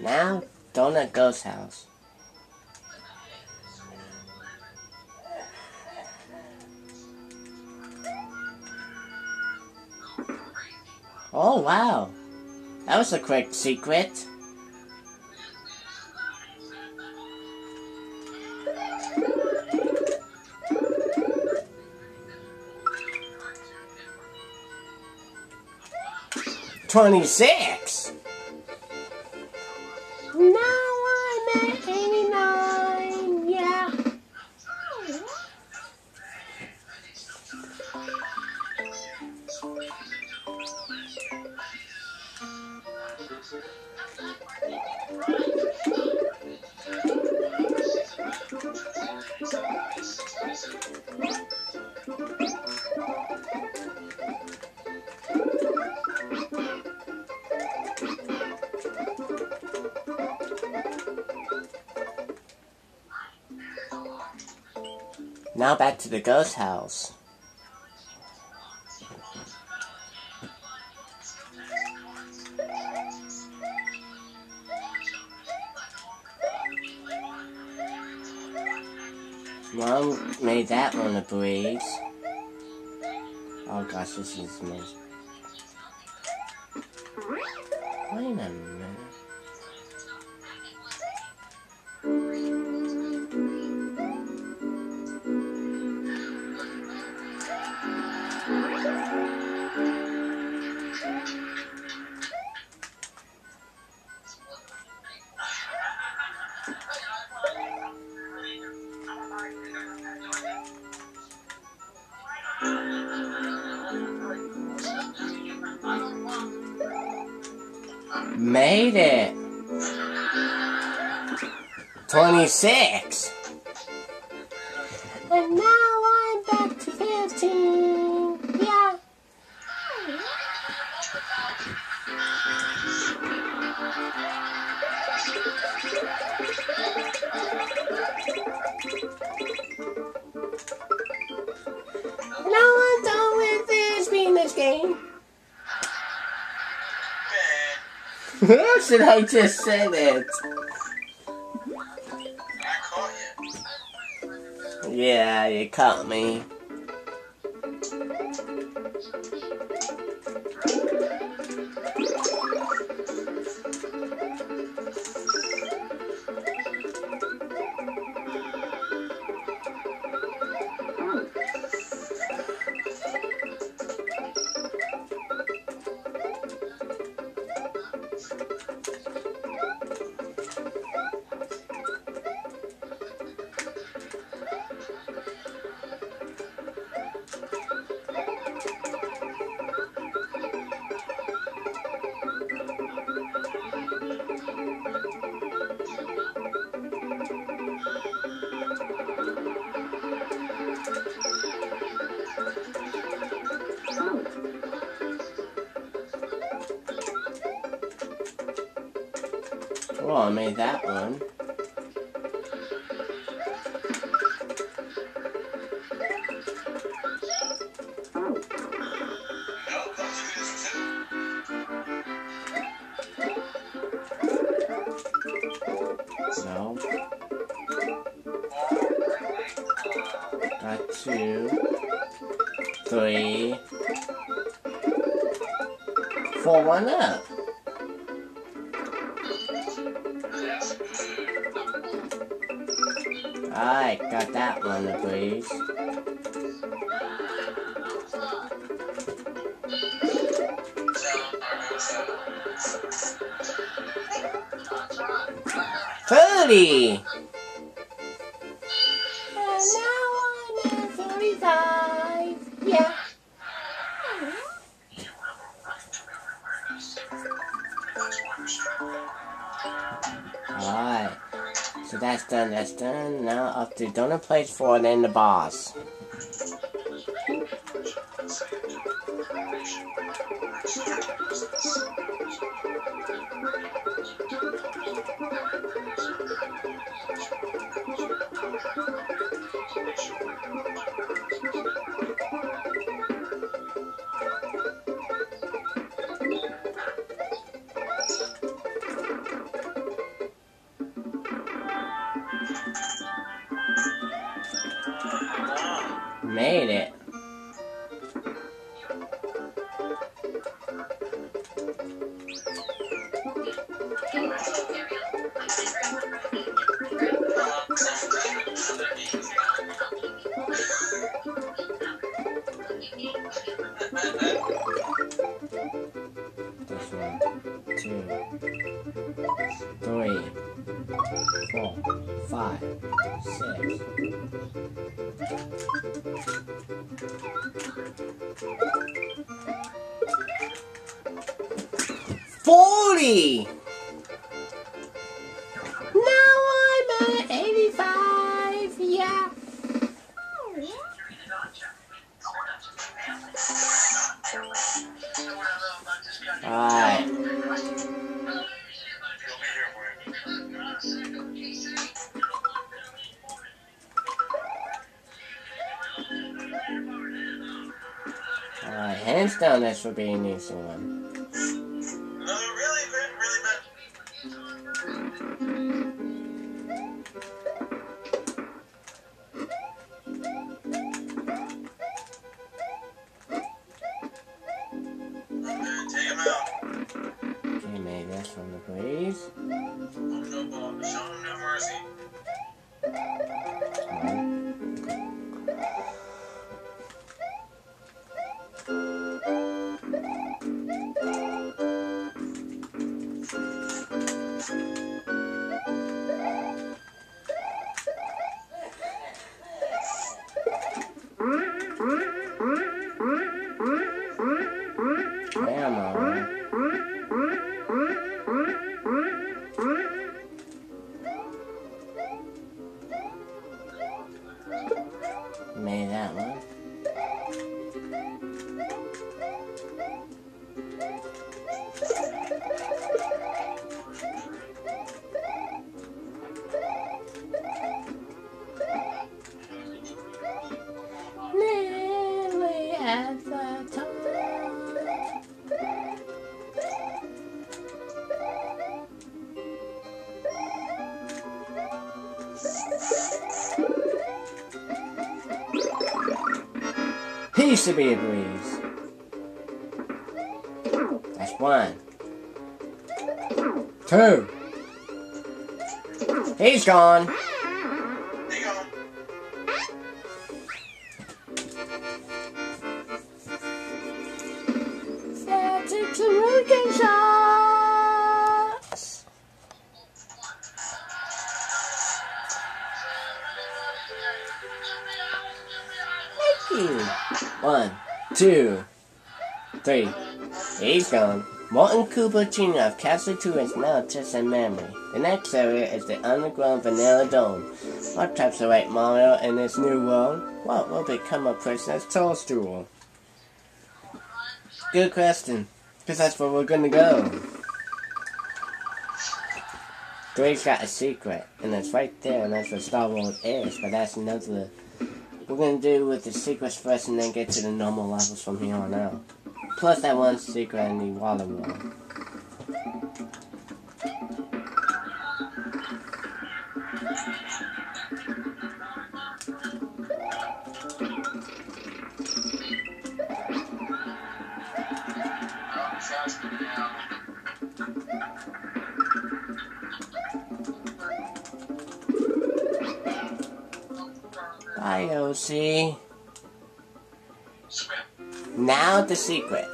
Now, Donut Ghost House. Oh, wow. That was a quick secret. Twenty-six. Now back to the ghost house. Mom made that one a breeze. Oh gosh, this is me. Wait a minute. Made it. 26. Should I just say it? I caught you. Yeah, you caught me. Well, I made that one. Too. Got two, three, four, one up. Alright, got that one, breeze. Thirty. Alright. So that's done, that's done. Now up to donut Plains for and then the boss. Made it. This one, two, three, four, five, six. Forty! Hands down for being an easy one. He used to be a breeze. That's one. Two. He's gone. One, two, three. He's gone. Morton Koopa Jr. of Castle 2 is now just a memory. The next area is the underground Vanilla Dome. What types await Mario in this new world? What will become of Princess Toadstool? Good question. Because that's where we're gonna go. Drake's got a secret, and it's right there, and that's what Star Wars is, but that's another. We're gonna do with the secrets first and then get to the normal levels from here on out. Plus that one secret in the water world. Swim. Now the secret.